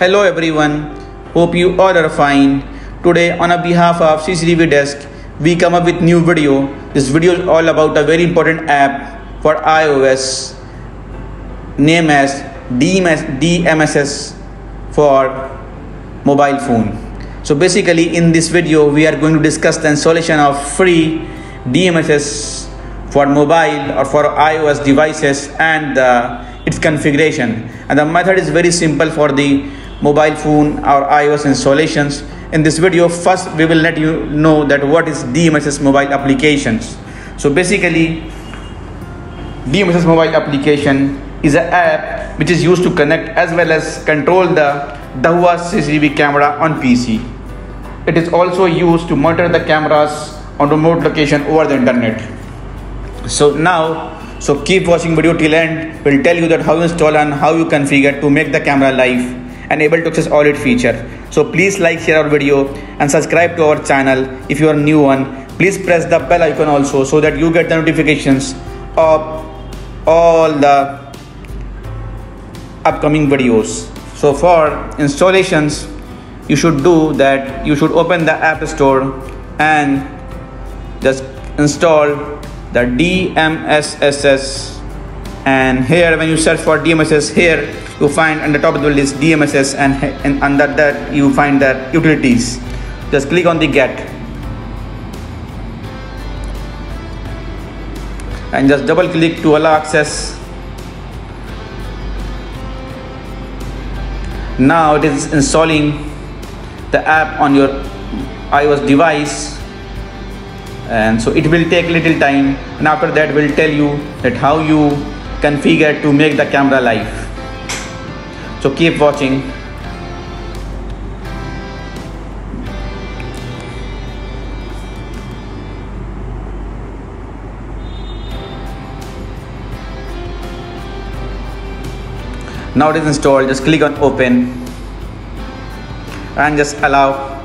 Hello everyone, hope you all are fine. Today on behalf of CCTV desk, we come up with new video. This video is all about a very important app for iOS named as DMSS for mobile phone. So basically in this video we are going to discuss the installation of free DMSS for mobile or for iOS devices and uh, its configuration and the method is very simple for the mobile phone or iOS installations in this video first we will let you know that what is DMSS mobile applications so basically DMSS mobile application is an app which is used to connect as well as control the Dahua CCTV camera on PC. It is also used to monitor the cameras on remote location over the internet. So now, so keep watching video till end. We'll tell you that how you install and how you configure to make the camera live and able to access all its feature. So please like, share our video and subscribe to our channel if you are new one. Please press the bell icon also so that you get the notifications of all the upcoming videos. So for installations, you should do that. You should open the app store and just install the DMSSS and here when you search for DMSS here you find on the top of the list DMSS and, and under that you find that utilities. Just click on the get. And just double click to allow access. Now it is installing the app on your iOS device. And so it will take little time and after that will tell you that how you configure to make the camera live so keep watching. Now it is installed. Just click on open. And just allow.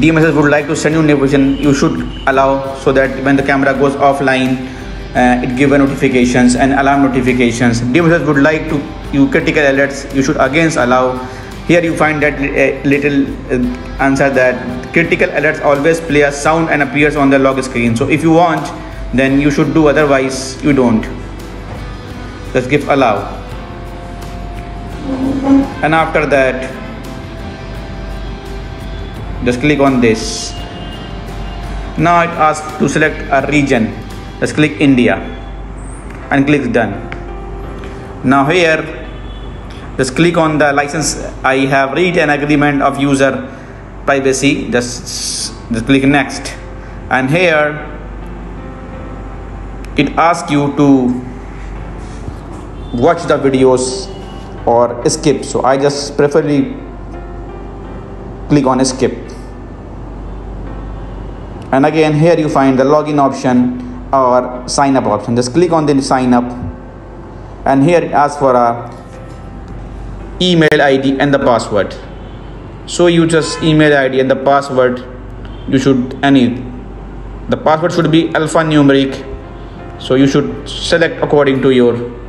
DMSS would like to send you notification you should allow so that when the camera goes offline uh, it give notifications and alarm notifications. DMSS would like to you critical alerts you should again allow. Here you find that uh, little uh, answer that critical alerts always play a sound and appears on the log screen. So if you want then you should do otherwise you don't. Let's give allow. And after that just click on this. Now it asks to select a region just click India and click done. Now here just click on the license. I have read an agreement of user privacy. Just, just click next. And here it asks you to watch the videos or skip. So I just preferably click on skip. And again here you find the login option or sign up option. Just click on the sign up. And here it asks for a email id and the password. So you just email id and the password. You should any the password should be alphanumeric. So you should select according to your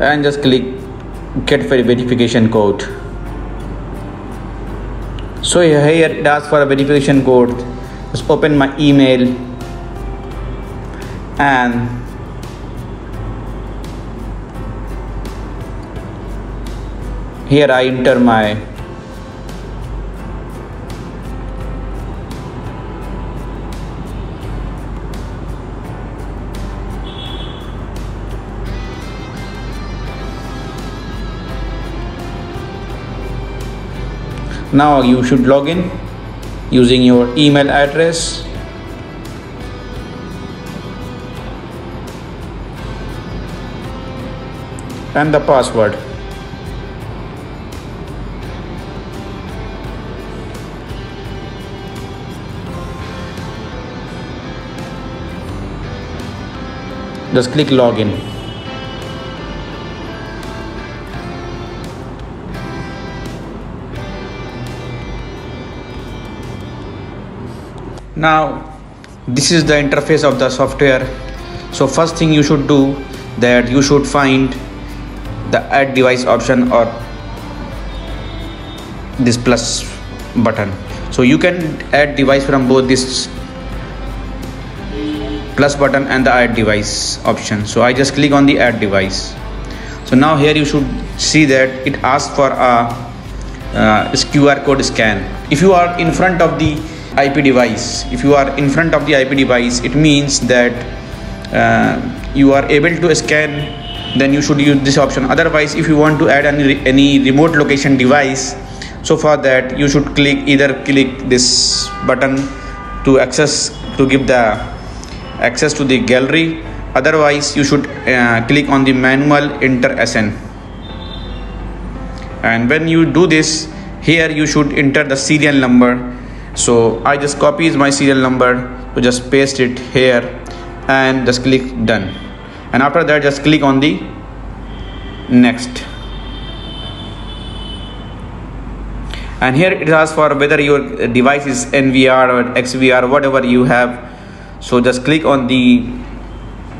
and just click get verification code. So here it asks for a verification code. Just open my email. And here I enter my now you should log in using your email address. And the password. Just click login now this is the interface of the software. So first thing you should do that you should find the add device option or this plus button. So you can add device from both this plus button and the add device option. So i just click on the add device. So now here you should see that it asks for a uh, qr code scan. If you are in front of the IP device. If you are in front of the IP device, it means that uh, you are able to scan then you should use this option. Otherwise if you want to add any, any remote location device so for that you should click either click this button to access to give the access to the gallery. Otherwise you should uh, click on the manual enter SN and when you do this here you should enter the serial number so I just copies my serial number to just paste it here and just click done. And after that just click on the next. And here it asks for whether your device is NVR or XVR whatever you have. So just click on the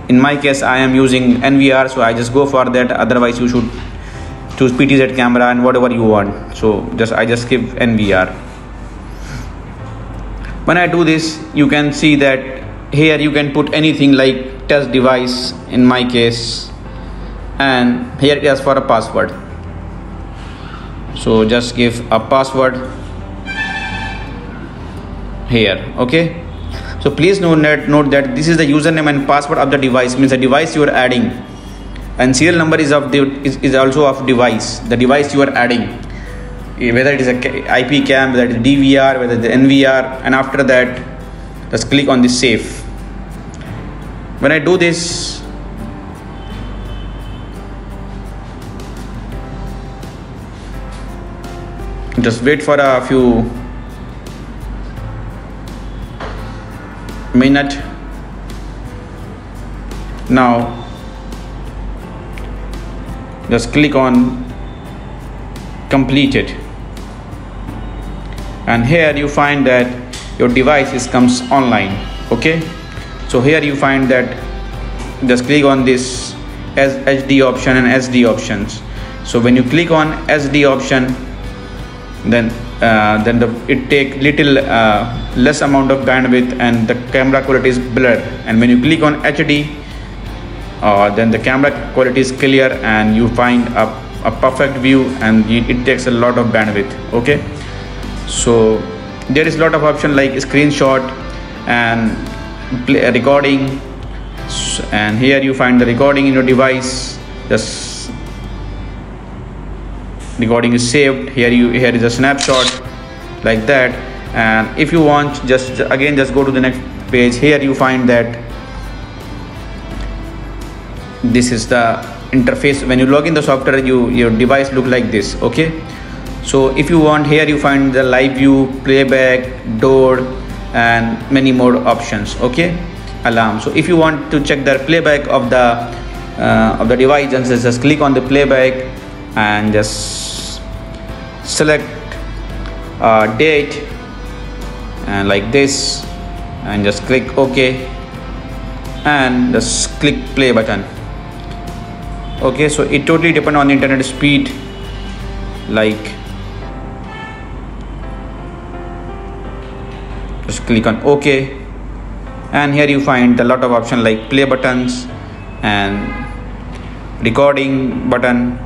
in my case I am using NVR so I just go for that. Otherwise you should choose PTZ camera and whatever you want. So just I just give NVR when I do this you can see that here you can put anything like test device in my case. And here it asks for a password. So just give a password here okay? So please note that, note that this is the username and password of the device. Means the device you are adding. And serial number is of the is, is also of device. The device you are adding whether it is a IP cam, whether it is DVR, whether it is NVR, and after that, just click on the save. When I do this, just wait for a few minute now just click on completed and here you find that your device is comes online okay? So here you find that just click on this as HD option and SD options. So when you click on SD option then uh, then the, it take little uh, less amount of bandwidth and the camera quality is blurred. And when you click on HD uh, then the camera quality is clear and you find a, a perfect view and it, it takes a lot of bandwidth okay so there is a lot of option like screenshot and play, uh, recording. And here you find the recording in your device. Just recording is saved. Here you here is a snapshot like that. And if you want just again just go to the next page. Here you find that this is the interface. When you log in the software you your device look like this okay so if you want here you find the live view playback door and many more options okay? Alarm. So if you want to check the playback of the uh, of the device then just click on the playback and just select uh, date and like this and just click ok and just click play button okay? So it totally depend on internet speed like click on ok. And here you find a lot of options like play buttons and recording button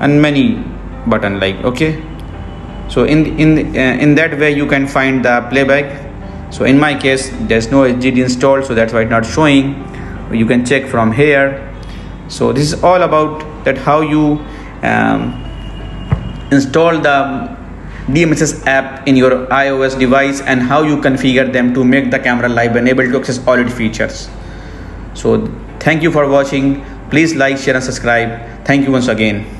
and many button like okay so in in uh, in that way you can find the playback. So in my case there's no SGD installed so that's why it's not showing. You can check from here. So this is all about that how you um, install the DMSS app in your iOS device and how you configure them to make the camera live and able to access all its features. So thank you for watching. Please like, share and subscribe. Thank you once again.